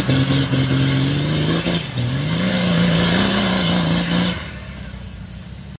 Thank you.